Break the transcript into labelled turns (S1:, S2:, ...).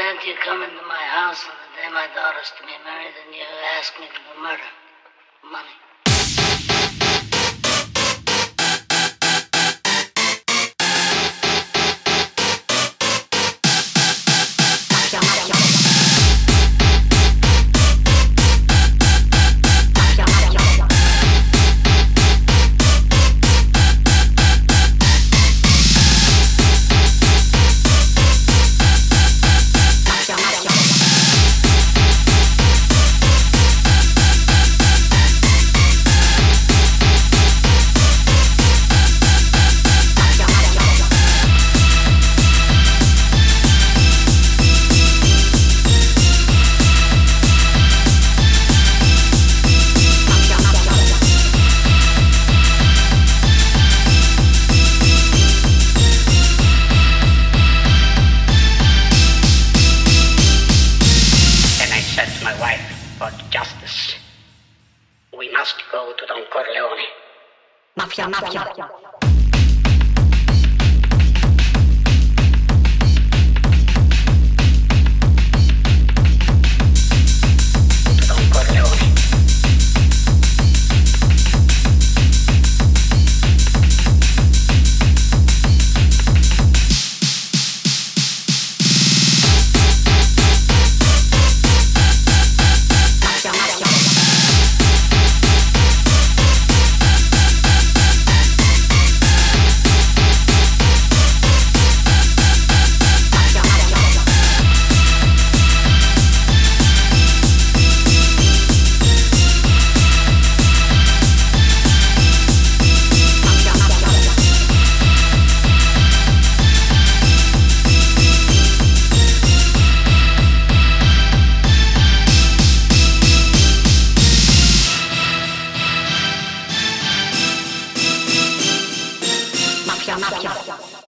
S1: said you come into my house on the day my daughter's to be married and you ask me to do murder. Money.
S2: My wife, for justice, we must go to Don Corleone.
S3: Mafia, mafia.